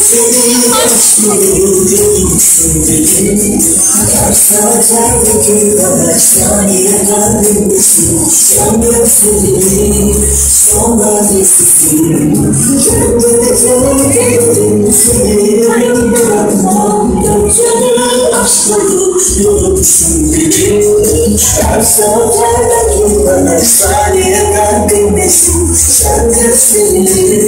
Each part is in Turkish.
seni yolculusun benim Her saat dakika her saniye kalbimdesin Sen gözlerin son adresisin Kendine terk ettim seni yarım bırakmam benim Her saat her dakika her saniye kalbimdesin Sen gözlerin son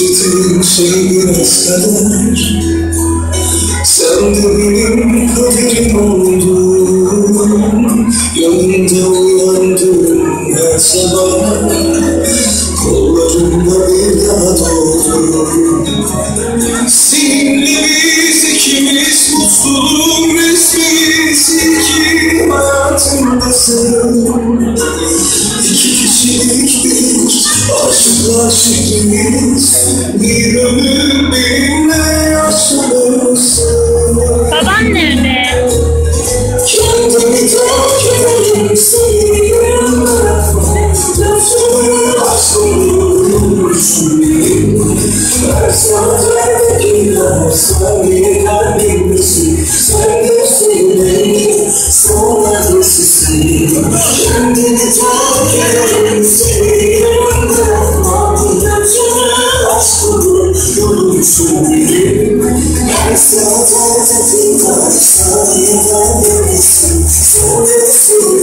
Dediğin şey biraz kader Sen de benim kaderim oldun Yanımda uyandım her sabah Kollarımda bir daha doğdun Seninle biz ikimiz mutluluğun resmiyiz İki hayatımdasın şeklimiz Bir ömür benimle yaşamalısın Baban nerede? Kendimi terk You.